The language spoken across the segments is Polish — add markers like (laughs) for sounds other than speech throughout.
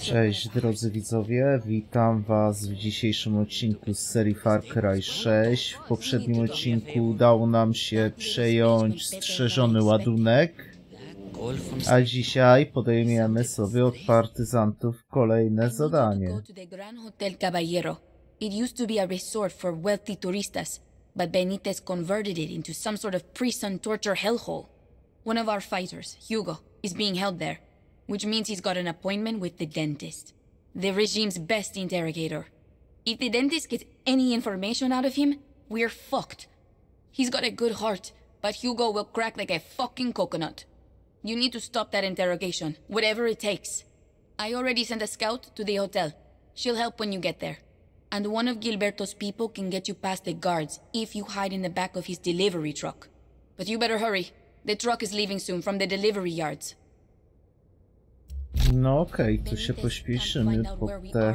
Cześć drodzy widzowie, witam was w dzisiejszym odcinku z serii Far Cry 6. W poprzednim odcinku udało nam się przejąć strzeżony ładunek, a dzisiaj podejmiemy sobie od partyzantów kolejne zadanie. It used to be a resort for wealthy turistas, but Benitez converted it into some sort of prison torture hellhole. One of our fighters, Hugo, is being held there, which means he's got an appointment with the dentist, the regime's best interrogator. If the dentist gets any information out of him, we're fucked. He's got a good heart, but Hugo will crack like a fucking coconut. You need to stop that interrogation, whatever it takes. I already sent a scout to the hotel. She'll help when you get there. And one of Gilberto's people can get you past the guards if you hide in the back of his delivery truck. But you better hurry. The truck is leaving soon from the delivery yards. No okej, tu się pośpieszymy po te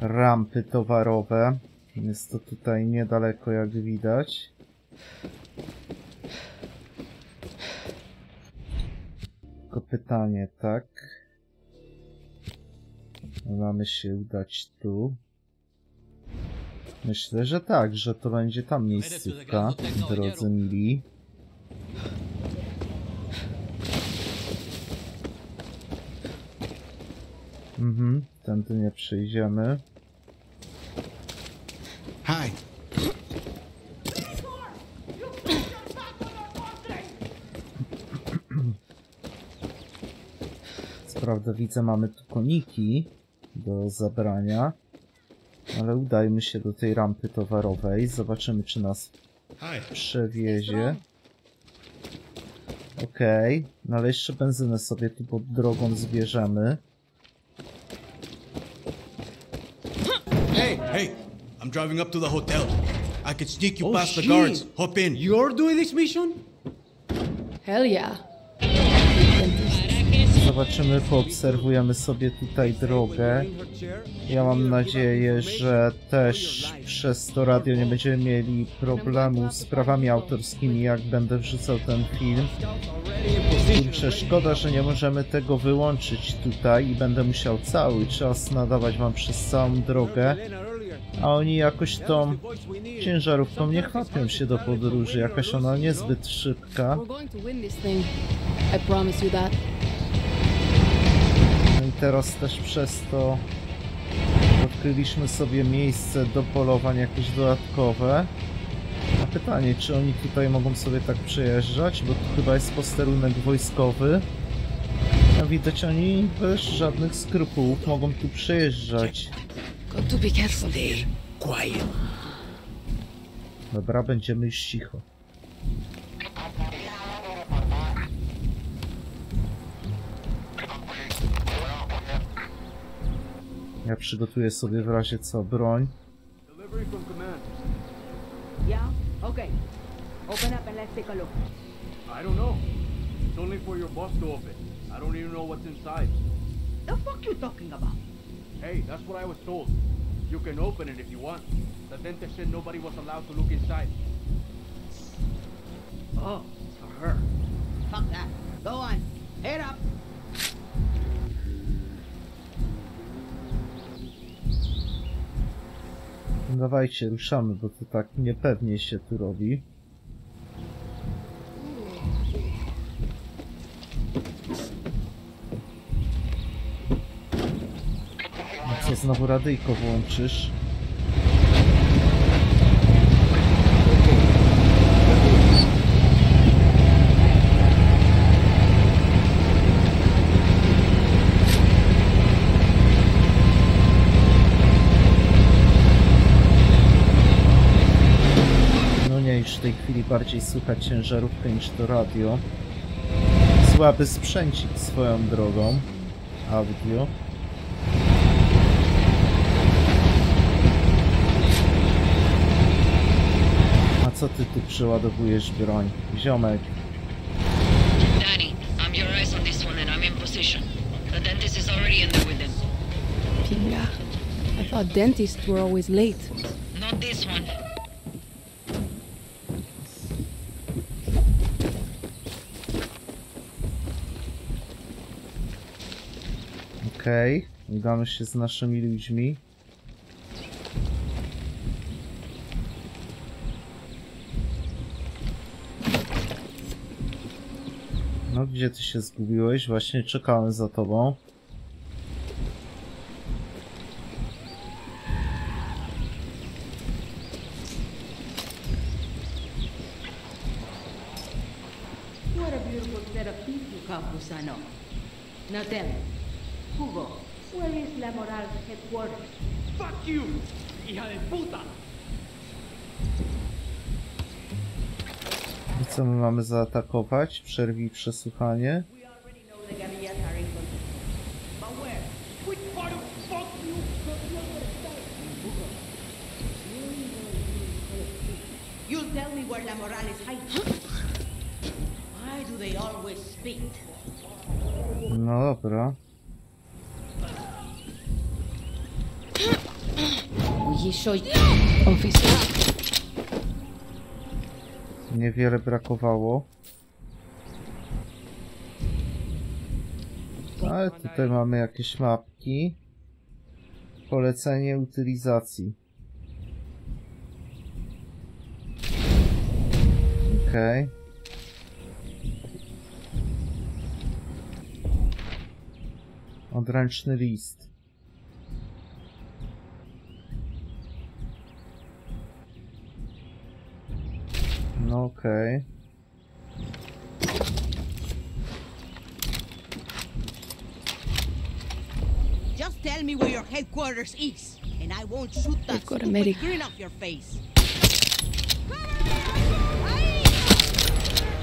rampy towarowe. Jest to tutaj niedaleko jak widać. Tylko pytanie, tak? Mamy się udać tu. Myślę, że tak, że to będzie tam miejscówka, drodzy mili. Mhm, tędy nie przejdziemy. Hi. Co prawda widzę, mamy tu koniki do zabrania, ale udajmy się do tej rampy towarowej. Zobaczymy, czy nas przewiezie. Okej, no ale jeszcze benzynę sobie tu pod drogą zbierzemy. Hey, hey. I'm driving up to the hotel. I could sneak you Oh, past the shit. guards. Hop in. You're doing this mission? Hell yeah. Zobaczymy, poobserwujemy sobie tutaj drogę. Ja mam nadzieję, że też przez to radio nie będziemy mieli problemu z prawami autorskimi, jak będę wrzucał ten film. Kurczę, szkoda, że nie możemy tego wyłączyć tutaj i będę musiał cały czas nadawać wam przez całą drogę, a oni jakoś tą ciężarówką nie chwapią się do podróży, jakaś ona niezbyt szybka. No i teraz też przez to odkryliśmy sobie miejsce do polowań jakieś dodatkowe. A pytanie, czy oni tutaj mogą sobie tak przejeżdżać, bo tu chyba jest posterunek wojskowy. A widać oni bez żadnych skrupułów mogą tu przejeżdżać. To be careful there. Quiet. Dobra, będziemy już cicho. Ja przygotuję sobie w razie co broń. Delivery from command. Yeah? Okay. Open up and let's take a look. I don't know. It's only for your boss to open. I don't even know what's inside. The fuck you talking about? Hey, that's what I was told. You can open it if you want. The dentist said nobody was allowed to look inside. Oh, it's for her. Fuck that. Go on. Head up. Dawajcie, ruszamy, bo to tak niepewnie się tu robi. Znowu radyjko włączysz? No nie, już w tej chwili bardziej słychać ciężarówkę niż to radio. Słaby sprzęcik swoją drogą. Audio. A co ty tu przeładowujesz broń? Ziomek. Danny, I'm your eyes on this one and I'm in position. The dentist is already in there with them. Yeah. I thought dentists were always late. Not this one. Okej, udamy się z naszymi ludźmi. No, gdzie ty się zgubiłeś? Właśnie czekałem za tobą. What a beautiful set of have, Gusano. Now tell me, Hugo, where is La Moral's headquarters? Fuck you, hija de puta. I co my mamy zaatakować? Przerwij przesłuchanie. You'll tell me where La Moral is hiding. Why do they always speak? No dobra. Officer. Niewiele brakowało. Ale tutaj mamy jakieś mapki. Polecenie utylizacji. Okej. Odręczny list. No okej. Just tell me where your headquarters is, and I won't shoot that stupid grin off your face.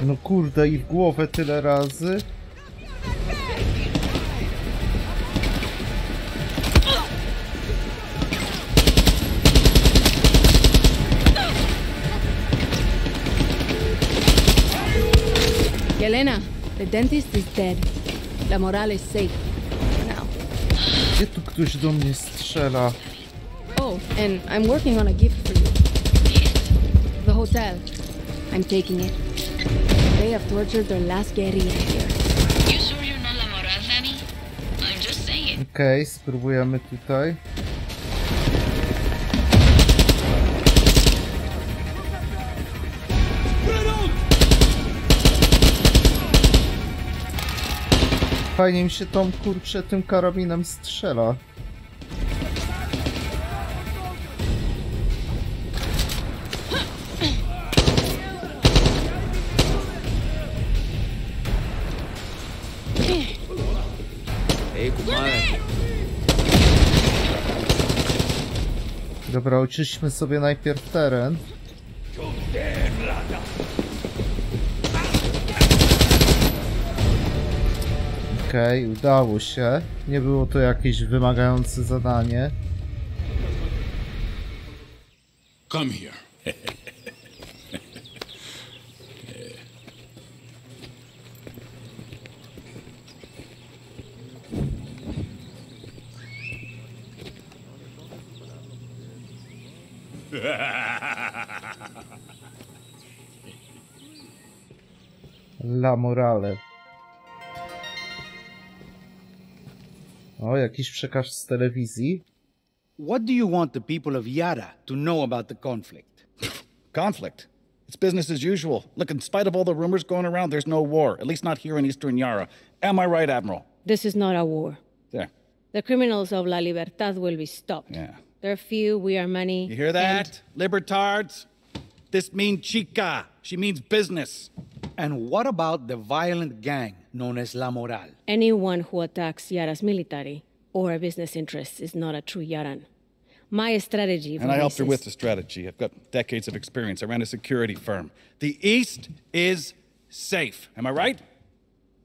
No kurde i w głowę tyle razy. Dentist is dead. La Morale is safe. Now. Gdzie tu ktoś do mnie strzela? Oh, and I'm working on a gift for you. The hotel. I'm taking it. They have tortured their last guerrilla here. You sure you're not La Morale, Fanny? I'm just saying. Okej, spróbujemy tutaj. Fajnie mi się tą kurczę tym karabinem strzela. Dobra, oczyśmy sobie najpierw teren. Okej, udało się. Nie było to jakieś wymagające zadanie. Come here. La Morale. O, jakiś przekaz z telewizji. What do you want the people of Yara to know about the conflict? Conflict. It's business as usual. Look, in spite of all the rumors going around, there's no war. At least not here in Eastern Yara. Am I right, Admiral? This is not a war. There. The criminals of La Libertad will be stopped. Yeah. They're few, we are many. You hear that? Libertards? This means chica. She means business. And what about the violent gang known as La Moral? Anyone who attacks Yara's military or business interests is not a true Yaran. My strategy And I helped her with the strategy. I've got decades of experience. I ran a security firm. The East is safe. Am I right?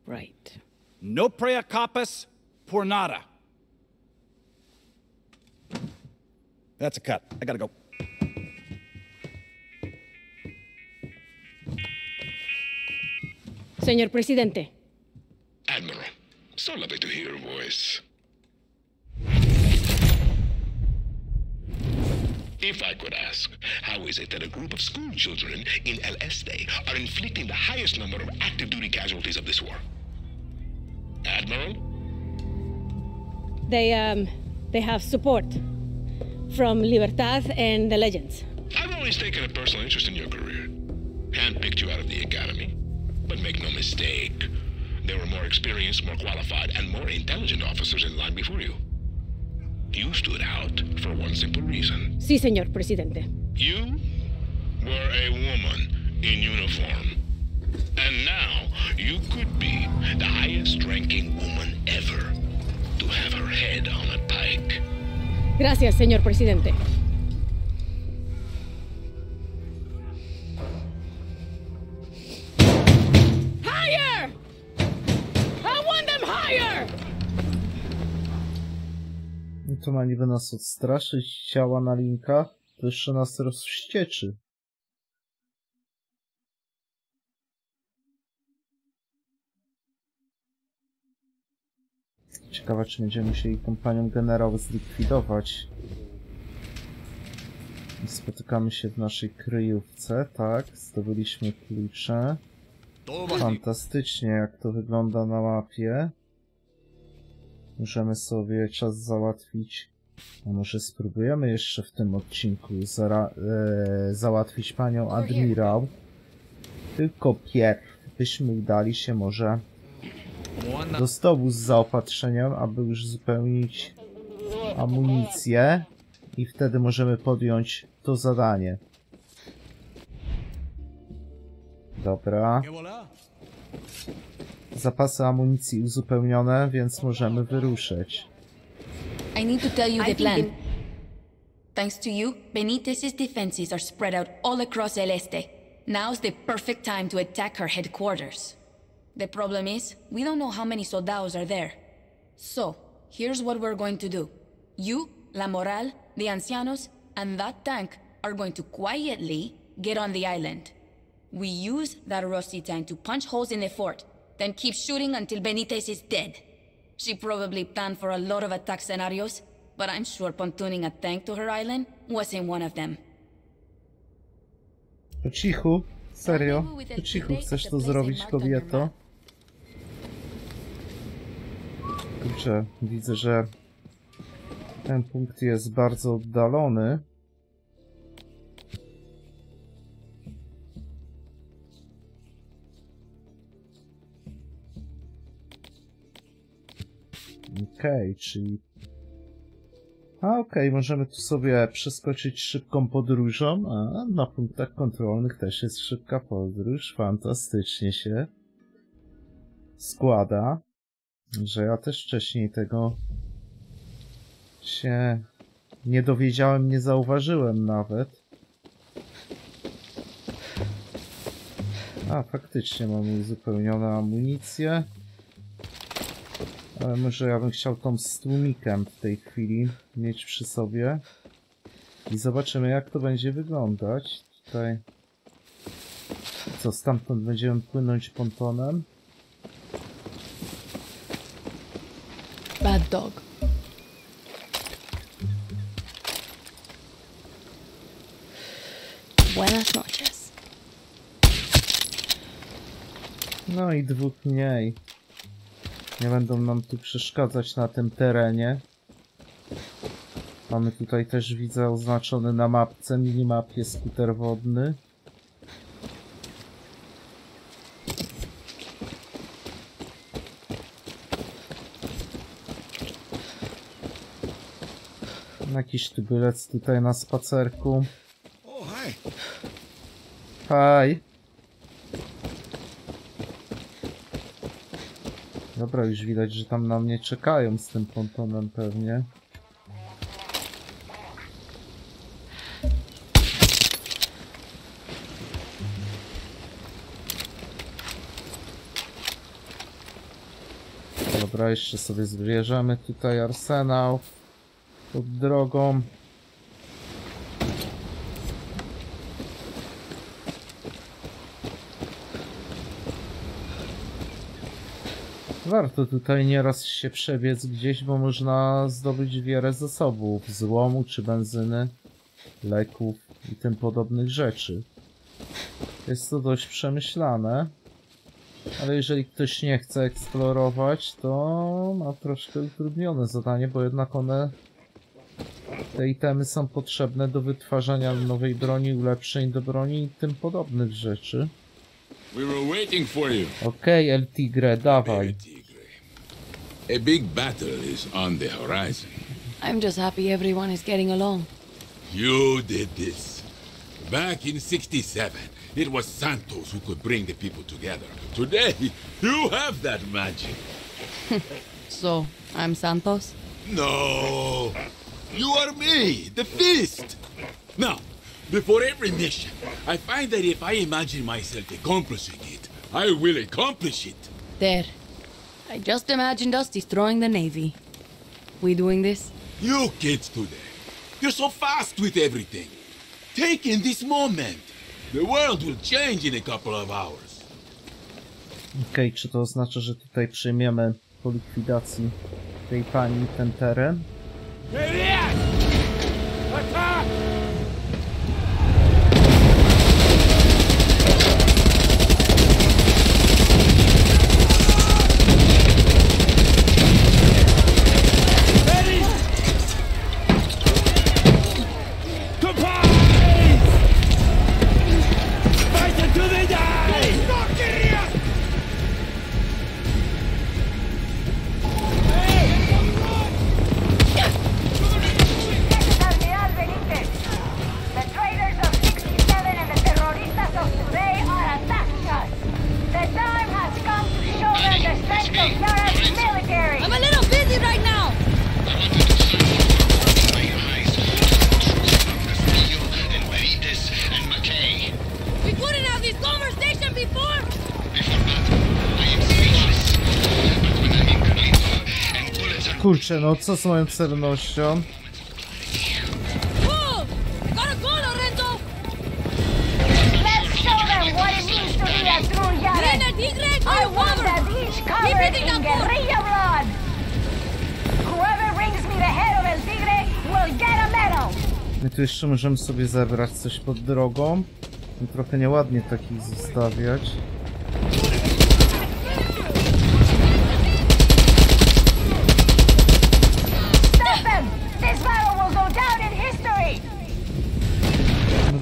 Right. No prea capas por nada. That's a cut. I gotta go. Señor Presidente, Admiral, so lovely to hear your voice. If I could ask, how is it that a group of school children in El Este are inflicting the highest number of active duty casualties of this war? Admiral? They um they have support from Libertad and the Legends. I've always taken a personal interest in your career. Handpicked you out of the academy. But make no mistake, there were more experienced, more qualified, and more intelligent officers in line before you. You stood out for one simple reason. Sí, señor presidente. You were a woman in uniform. And now you could be the highest ranking woman ever to have her head on a pike. Gracias, señor presidente. To ma niby nas odstraszyć, ciała na linkach, to jeszcze nas rozwścieczy. Ciekawe, czy będziemy musieli kompanią generał zlikwidować. Spotykamy się w naszej kryjówce, tak? Zdobyliśmy klucze. Fantastycznie, jak to wygląda na mapie. Możemy sobie czas załatwić. A może spróbujemy jeszcze w tym odcinku e, załatwić panią admirał. Tylko pierw byśmy udali się może do stołu z zaopatrzeniem, aby już zupełnić amunicję i wtedy możemy podjąć to zadanie. Dobra. Zapasy amunicji uzupełnione, więc możemy wyruszyć. I need to tell you I the plan. Thanks to you, Benitez's defenses are spread out all across El Este. Now's the perfect time to attack her headquarters. The problem is, we don't know how many soldados are there. So, here's what we're going to do. You, La Moral, the Ancianos, and that tank are going to quietly get on the island. We use that rusty tank to punch holes in the fort, then keep shooting until Benitez is dead. She probably planned for a lot of attack scenarios, but I'm sure pontooning a tank to her island wasn't one of them. Po cichu? Serio? Po cichu chcesz to zrobić, kobieto? Kurczę, widzę, że ten punkt jest bardzo oddalony. Okej, czyli... A okej, możemy tu sobie przeskoczyć szybką podróżą, a na punktach kontrolnych też jest szybka podróż. Fantastycznie się składa, że ja też wcześniej tego się nie dowiedziałem, nie zauważyłem nawet. A, faktycznie mamy uzupełnioną amunicję. Ale może ja bym chciał tą z tłumikiem w tej chwili mieć przy sobie. I zobaczymy jak to będzie wyglądać. Tutaj... Co, stamtąd będziemy płynąć pontonem? Bad dog. Buenas noches. No i dwóch mniej. Nie będą nam tu przeszkadzać na tym terenie. Mamy tutaj też, widzę, oznaczony na mapce, minimapie skuter wodny. Jakiś tybylec tutaj na spacerku. Oh, hi. Haj. Dobra, już widać, że tam na mnie czekają z tym pontonem pewnie. Dobra, jeszcze sobie zbierzemy tutaj arsenał pod drogą. Warto tutaj nieraz się przebiec gdzieś, bo można zdobyć wiele zasobów, złomu czy benzyny, leków i tym podobnych rzeczy. Jest to dość przemyślane. Ale jeżeli ktoś nie chce eksplorować, to ma troszkę utrudnione zadanie, bo jednak one te itemy są potrzebne do wytwarzania nowej broni, ulepszeń do broni i tym podobnych rzeczy. Okej, El Tigre, dawaj. A big battle is on the horizon. I'm just happy everyone is getting along. You did this. Back in 67, it was Santos who could bring the people together. Today, you have that magic. (laughs) So, I'm Santos? No! You are me, the Fist! Now, before every mission, I find that if I imagine myself accomplishing it, I will accomplish it. There. I just imagined us destroying the Navy. We doing this? You kids today, you're so fast with everything. Take in this moment. The world will change in a couple of hours. Okej, czy to oznacza, że tutaj przyjmiemy po likwidacji tej pani ten teren? Admiral El Tigre will get a medal. My tu jeszcze możemy sobie zebrać coś pod drogą. No, trochę nieładnie takich zostawiać. Stop them! This battle will go down in history. No gdzie wy z tym czołgiem? So is Carlito. It's like reconnecting with a long-lost lover. That's a little gross! This is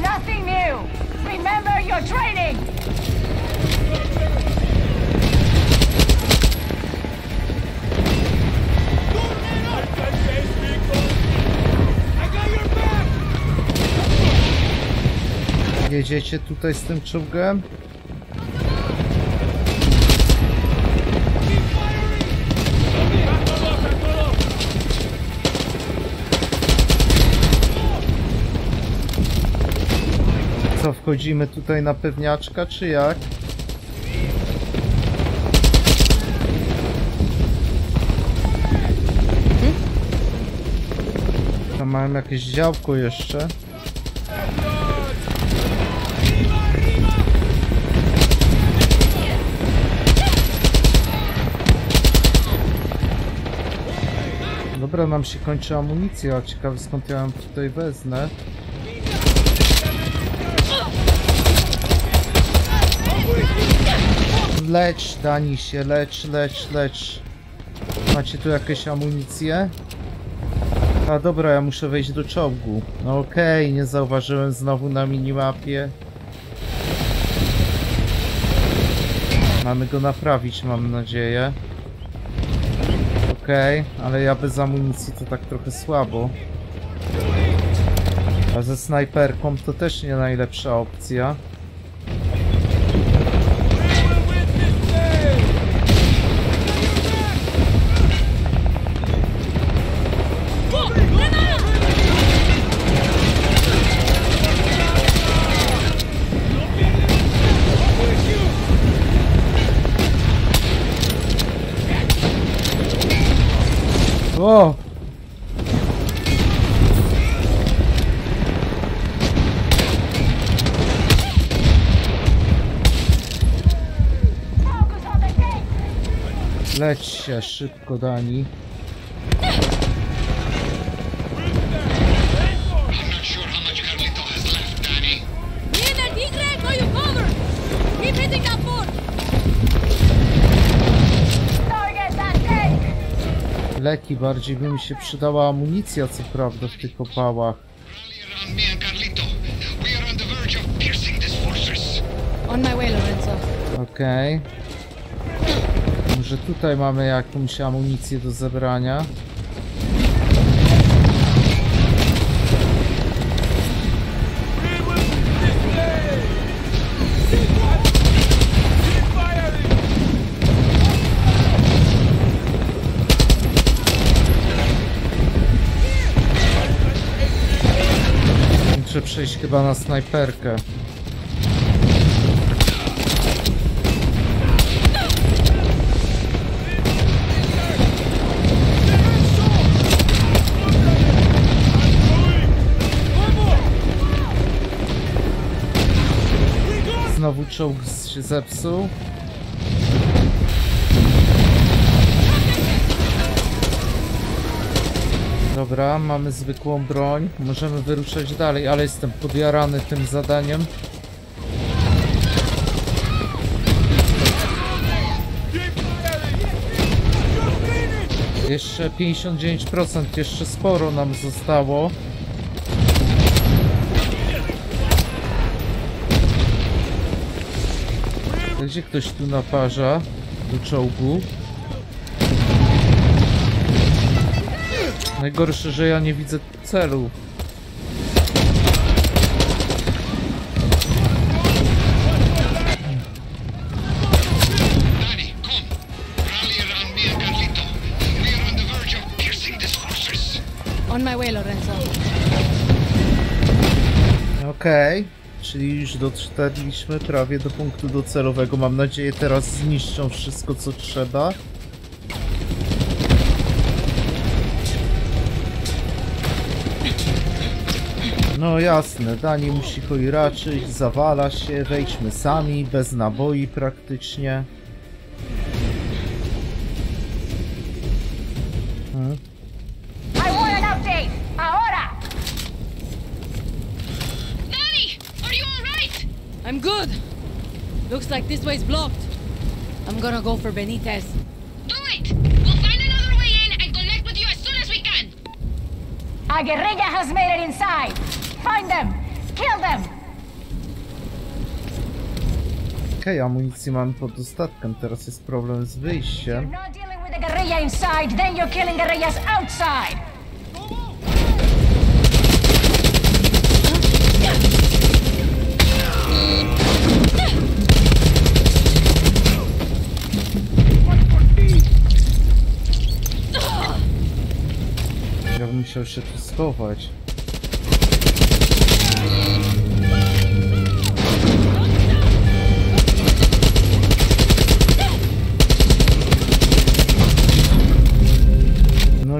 nothing new. Remember your training. Jedziecie tutaj z tym czołgiem? Co, wchodzimy tutaj na pewniaczka, czy jak? Tam mamy jakieś działko jeszcze. Dobra, nam się kończy amunicja. Ciekawe skąd ja ją tutaj wezmę. Lecz, Dani się, lecz, lecz, lecz. Macie tu jakieś amunicje? A dobra, ja muszę wejść do czołgu. No okej, nie zauważyłem znowu na minimapie. Mamy go naprawić, mam nadzieję. Okej, ale ja bez amunicji to tak trochę słabo. A ze snajperką to też nie najlepsza opcja. O! Leć się szybko, Dani. Bardziej by mi się przydała amunicja, co prawda, w tych opałach. On. Okej. Może tutaj mamy jakąś amunicję do zebrania. Chyba na snajperkę. Znowu czołg się zepsuł. Dobra, mamy zwykłą broń. Możemy wyruszać dalej, ale jestem podjarany tym zadaniem. Jeszcze 59%, jeszcze sporo nam zostało. Gdzie ktoś tu naparza do czołgu? Najgorsze, że ja nie widzę celu. Okej, czyli już dotarliśmy prawie do punktu docelowego. Mam nadzieję teraz zniszczą wszystko co trzeba. No jasne, Dani musi raczyć, zawala się, wejdźmy sami, bez naboi praktycznie. Hmm. I'm good. Looks like this way's blocked. I'm gonna go for Benitez. Do it! We'll find another way in and connect with you as soon as we can! A guerrilla has made it inside! Find them! Kill them! Okej, amunicji mamy pod dostatkiem, teraz jest problem z wyjściem. Inside, then you're killing guerrillas outside! Musiał się tu schować.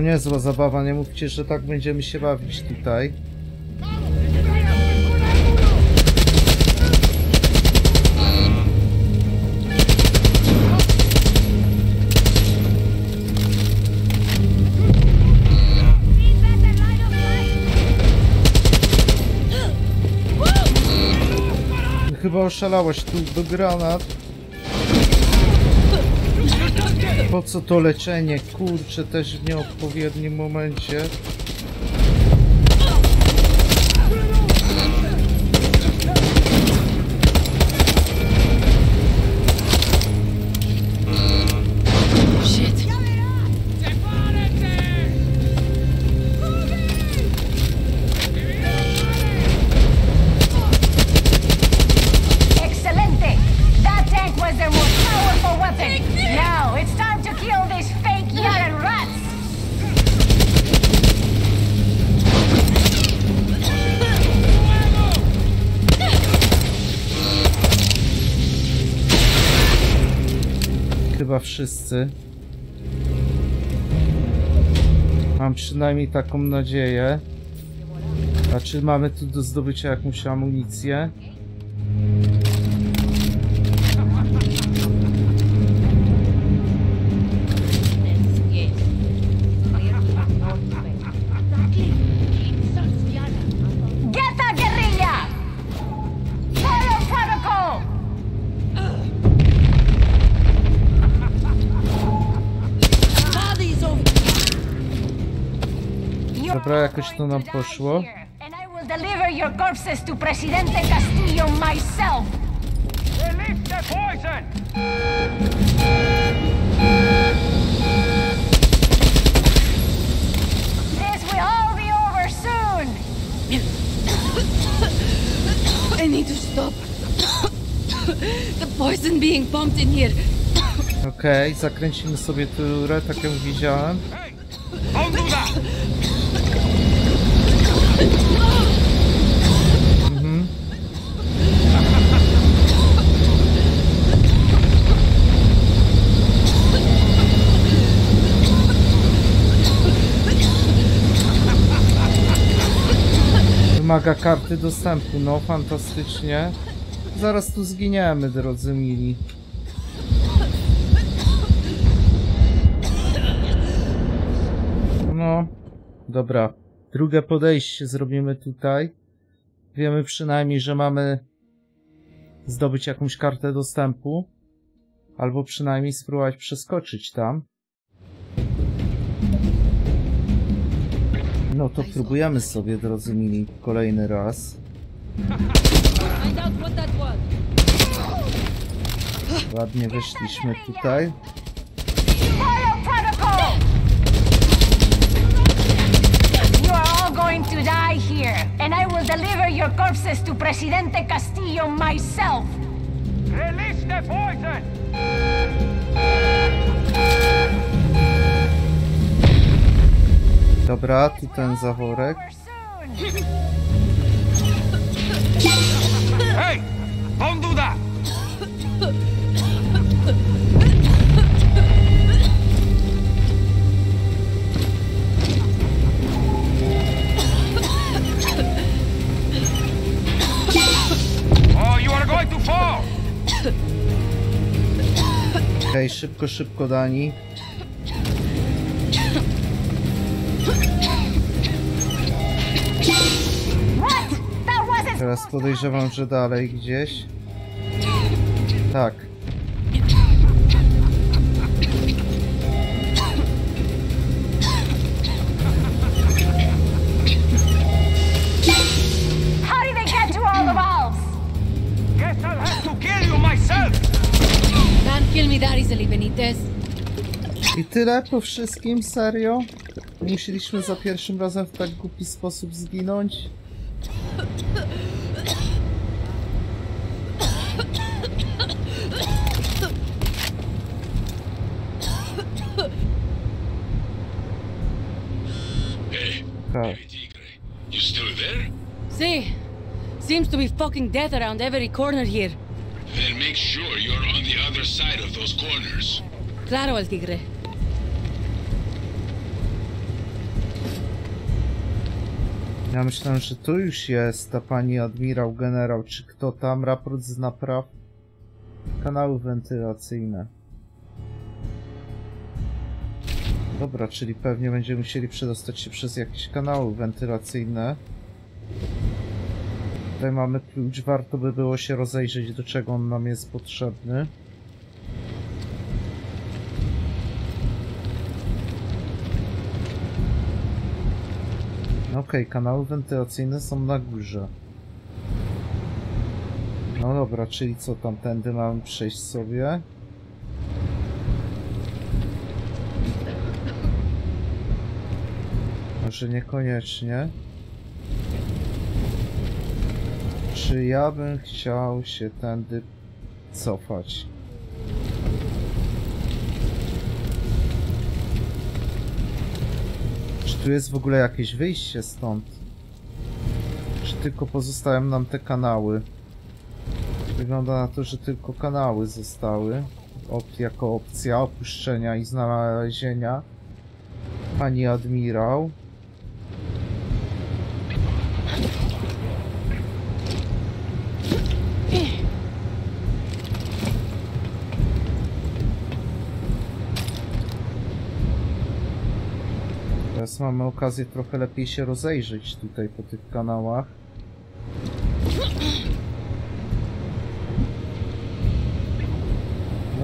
Niezła zabawa, nie mówcie, że tak będziemy się bawić tutaj. Chyba oszalałaś tu do granat. Po co to leczenie? Kurczę, też w nieodpowiednim momencie. Wszyscy. Mam przynajmniej taką nadzieję. A czy mamy tu do zdobycia jakąś amunicję? Dobra, jakoś to nam poszło. Deliver your corpses to Presidente Castillo myself. Release the poison! This will all be over soon. I need to stop. the poison being pumped in here. Okej, zakręcimy sobie tę rurę, tak jak widziałem. Don't do that! Mhm. Wymaga karty dostępu, no fantastycznie. Zaraz tu zginiemy, drodzy mili. No, dobra. Drugie podejście zrobimy tutaj. Wiemy przynajmniej, że mamy zdobyć jakąś kartę dostępu. Albo przynajmniej spróbować przeskoczyć tam. No to próbujemy sobie, drodzy mili, kolejny raz. Ładnie wyszliśmy tutaj. Fire protocol! You are all going to die here, and I will deliver your corpses to Presidente Castillo myself. Release the poison! Dobra, tu ten zaworek. To fall! Okej, szybko, szybko, Dani. Teraz podejrzewam, że dalej gdzieś. Tak. I tyle po wszystkim, serio? Musieliśmy za pierwszym razem w tak głupi sposób zginąć? Hey, Tak. you still there? See, seems to be fucking death around every corner here. Then make sure you're on the other side of those corners. Claro, El Tigre. Ja myślałem, że tu już jest ta pani admirał, generał, czy kto tam, raport z napraw. Kanały wentylacyjne. Dobra, czyli pewnie będziemy musieli przedostać się przez jakieś kanały wentylacyjne. Tutaj mamy klucz, warto by było się rozejrzeć, do czego on nam jest potrzebny. No Okej, kanały wentylacyjne są na górze. No dobra, czyli co tamtędy mamy przejść sobie? Może niekoniecznie. Czy ja bym chciał się tędy cofać? Czy tu jest w ogóle jakieś wyjście stąd? Czy tylko pozostają nam te kanały? Wygląda na to, że tylko kanały zostały op jako opcja opuszczenia i znalezienia. Pani admirał. Teraz mamy okazję trochę lepiej się rozejrzeć tutaj po tych kanałach.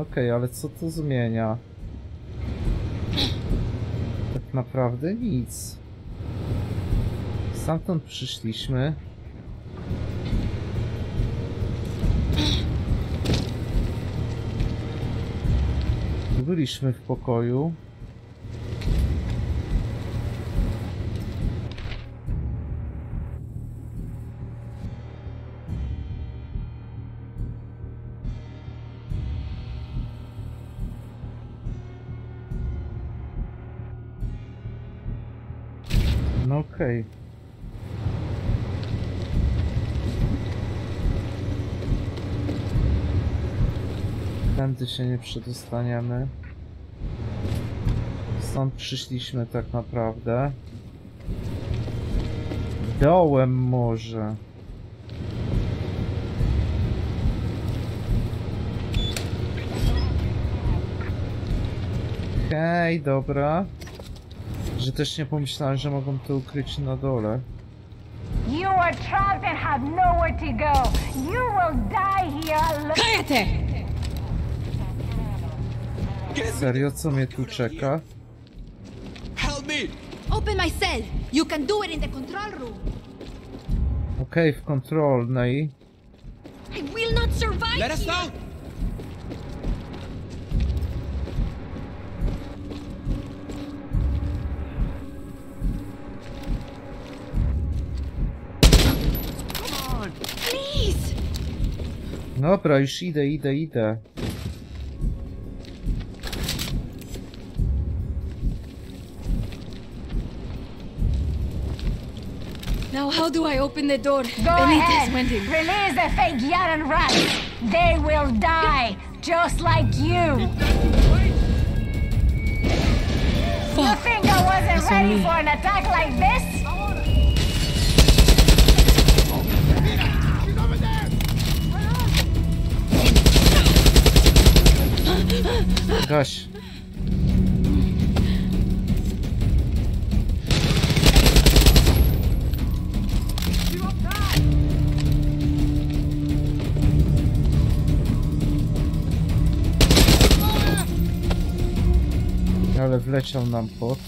Okej, ale co to zmienia? Tak naprawdę nic. Stamtąd przyszliśmy. Byliśmy w pokoju. Okej. Tędy się nie przedostaniemy. Stąd przyszliśmy tak naprawdę. Dołem może. Hej, dobra. Że też nie pomyślałem, że mogą to ukryć na dole. You are trapped and have nowhere to go. You will die here alone. ¡Cállate! Serio, co mnie tu czeka? Help me! Open my cell. You can do it in the control room. Okej, w kontrolnej. I will not survive Let us here. out! Dobra, już idę, idę, idę. Now how do I open the door? Go Benitez ahead. went in. Release the fake Yaran rats. They will die, just like you. You think I wasn't That's ready me. for an attack like this? Gaś. Ale wleciał nam pod.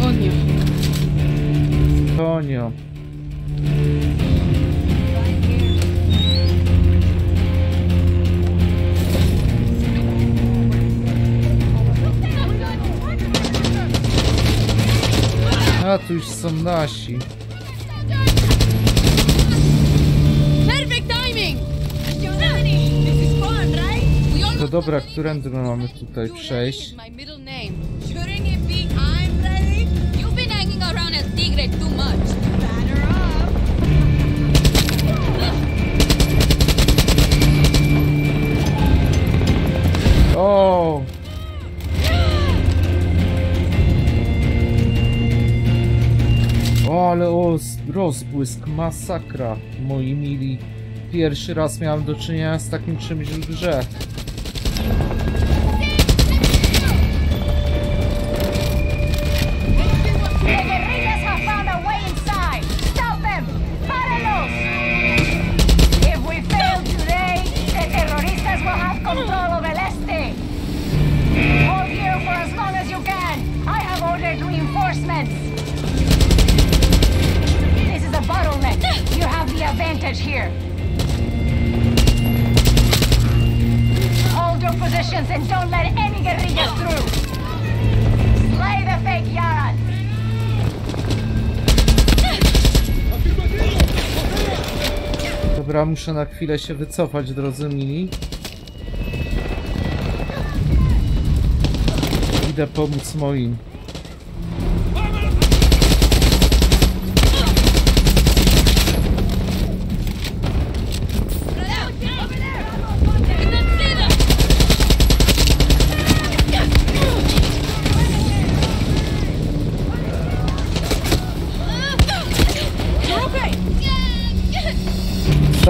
Coño. Konio. Tu już są nasi. To dobra, którędy my mamy tutaj przejść? Rozbłysk, masakra, moi mili. Pierwszy raz miałem do czynienia z takim czymś w grze. Muszę na chwilę się wycofać, drodzy mili. Idę pomóc moim.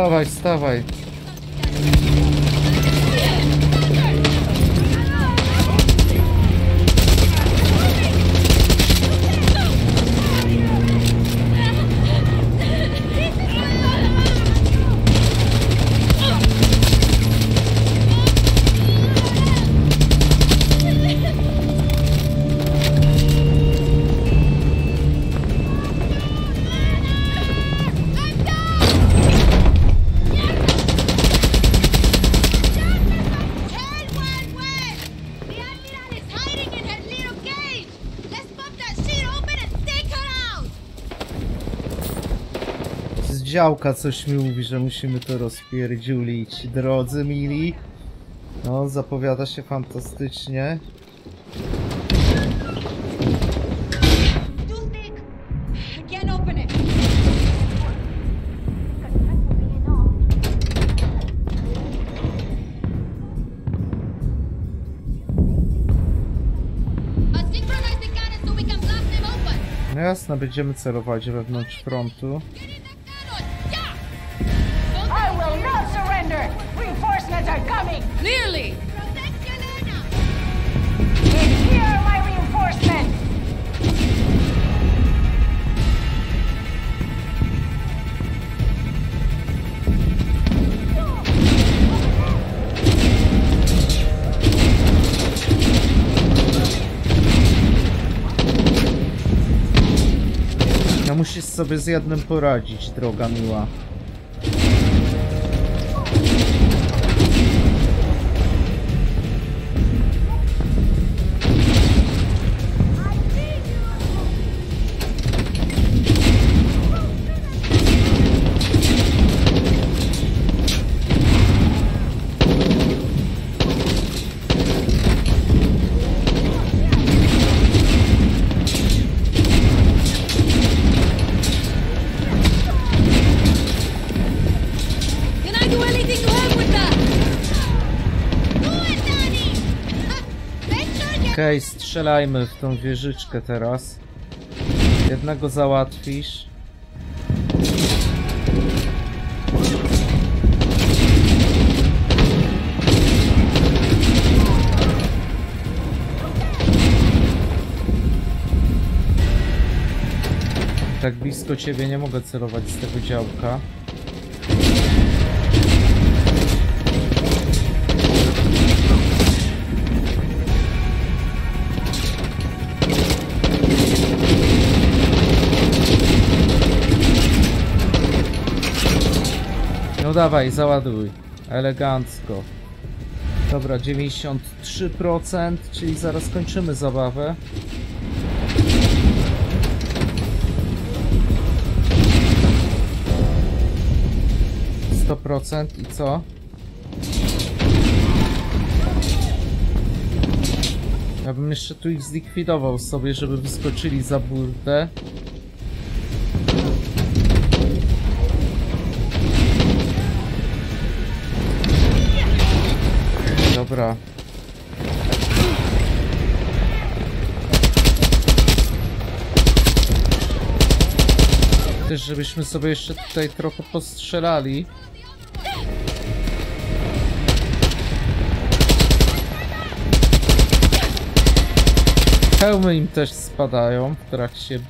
Wstawaj, wstawaj. Działka coś mi mówi, że musimy to rozpierdziulić. Drodzy mili. No, zapowiada się fantastycznie. No jasne, będziemy celować wewnątrz frontu. Are coming! Clearly! And here are my reinforcements! No musisz sobie z jednym poradzić, droga miła. Strzelajmy w tą wieżyczkę teraz. Jednego załatwisz. Tak blisko ciebie nie mogę celować z tego działka. No dawaj, załaduj. Elegancko. Dobra, 93%, czyli zaraz kończymy zabawę. Procent i co? Ja bym jeszcze tu ich zlikwidował sobie, żeby wyskoczyli za burtę. Dobra. Też żebyśmy sobie jeszcze tutaj trochę postrzelali. Hełmy im też spadają w trakcie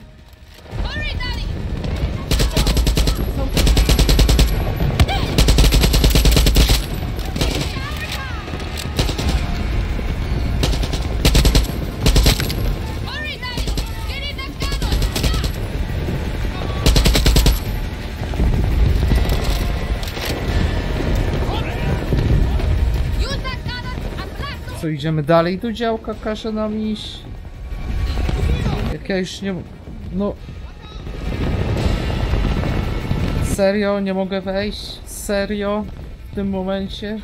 Co, idziemy dalej do działka? Każe nam iść. Jak ja już nie... No... Serio? Nie mogę wejść? Serio? W tym momencie?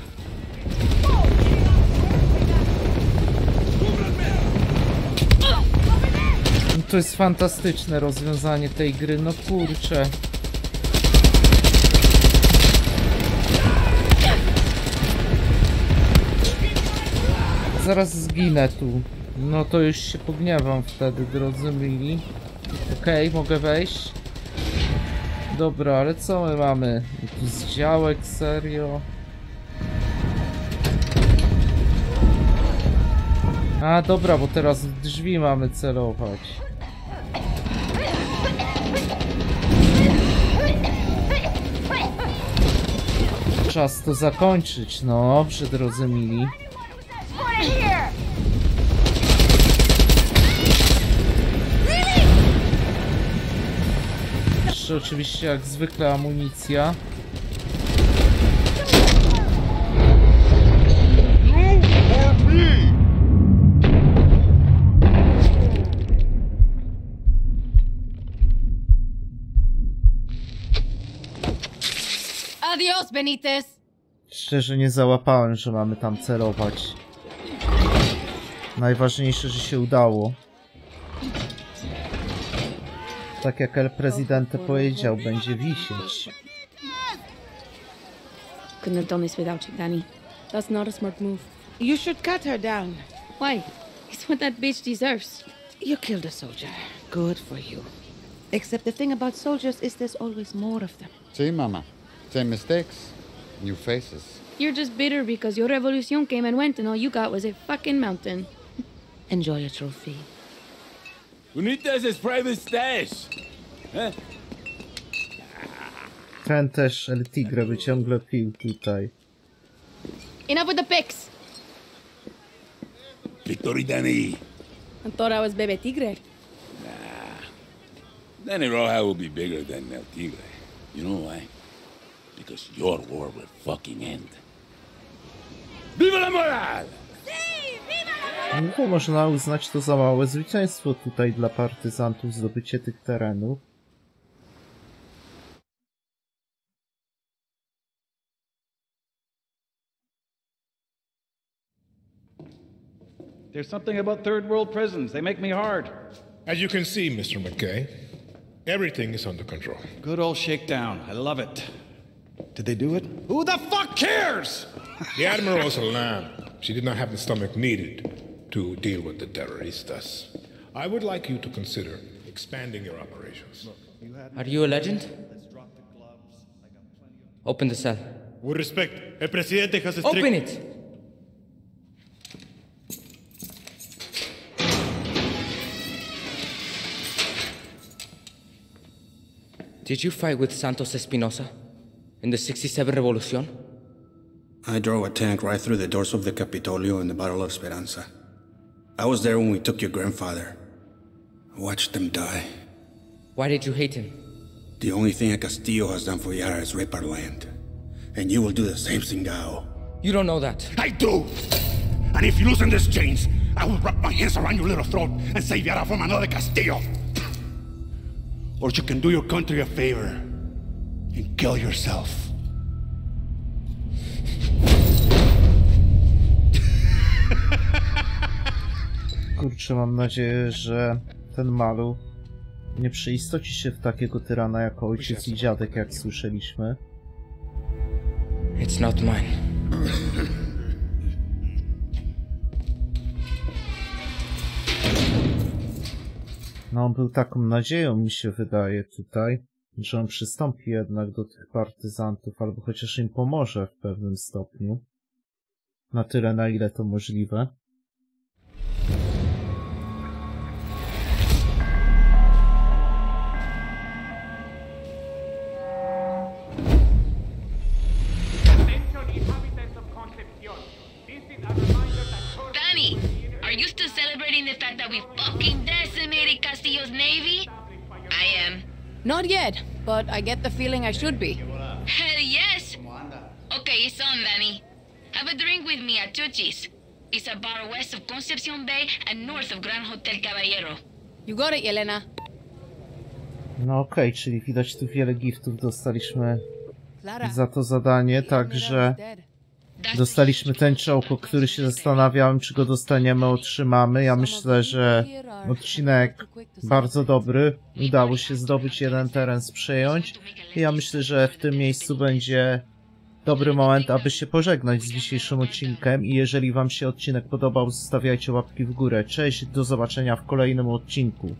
No to jest fantastyczne rozwiązanie tej gry, no kurczę. Zaraz zginę tu. No to już się pogniewam wtedy, drodzy mili. Okej, mogę wejść. Dobra, ale co my mamy? Z działek, serio? A, dobra, bo teraz w drzwi mamy celować. Czas to zakończyć, no dobrze, drodzy mili. Jeszcze oczywiście jak zwykle amunicja. Adios, Benitez! Szczerze nie załapałem, że mamy tam celować. Najważniejsze, że się udało. Tak jak El Presidente powiedział, będzie wisieć. Couldn't have done this without you, Danny. That's not a smart move. You should cut her down. Why? It's what that bitch deserves. You killed a soldier. Good for you. Except the thing about soldiers is there's always more of them. See, Mama. Same mistakes, new faces. You're just bitter because your revolution came and went and all you got was a fucking mountain. Enjoy your trophy. Benitez's private stash. Eh? Ten też El Tigre by ciągle pił tutaj. Enough with the pics! Victory Danny. I thought I was Bebe Tigre. Nah. Danny Roja will be bigger than El Tigre. You know why? Because your war will fucking end. Viva la moral! No to można uznać to za małe zwycięstwo tutaj dla partyzantów, zdobycie tych terenów. There's something about third world prisons. They make me hard. As you can see, Mr. McKay, everything is under control. Good old shakedown. I love it. Did they do it? Who the fuck cares? The Admiral was a lamb. She did not have the stomach needed to deal with the terroristas. I would like you to consider expanding your operations. Are you a legend? Open the cell. With respect, el presidente has strict... Open it! Did you fight with Santos Espinosa in the 67 Revolution? I drove a tank right through the doors of the Capitolio in the Battle of Esperanza. I was there when we took your grandfather. I watched him die. Why did you hate him? The only thing a Castillo has done for Yara is rape our land. And you will do the same, Singao. You don't know that. I do! And if you loosen these chains, I will wrap my hands around your little throat and save Yara from another Castillo. Or you can do your country a favor and kill yourself. Kurczę, mam nadzieję, że ten maluch nie przeistoci się w takiego tyrana jak ojciec i dziadek, jak słyszeliśmy. It's not mine. No on był taką nadzieją, mi się wydaje tutaj, że on przystąpi jednak do tych partyzantów, albo chociaż im pomoże w pewnym stopniu. Na tyle, na ile to możliwe. The fact that we fucking decimated Castillo's navy? I am. Not yet, but I get the feeling I should be. Hell yes! Okay, it's on, Danny. Have a drink with me at Chuchi's. It's a bar west of Concepcion Bay and north of Gran Hotel Caballero. You got it, Yelena. No okej, czyli widać tu wiele giftów dostaliśmy za to zadanie, także dostaliśmy ten czołg, o który się zastanawiałem, czy go dostaniemy, otrzymamy. Ja myślę, że odcinek bardzo dobry. Udało się zdobyć jeden teren, przejąć. I ja myślę, że w tym miejscu będzie dobry moment, aby się pożegnać z dzisiejszym odcinkiem. I jeżeli wam się odcinek podobał, zostawiajcie łapki w górę. Cześć, do zobaczenia w kolejnym odcinku.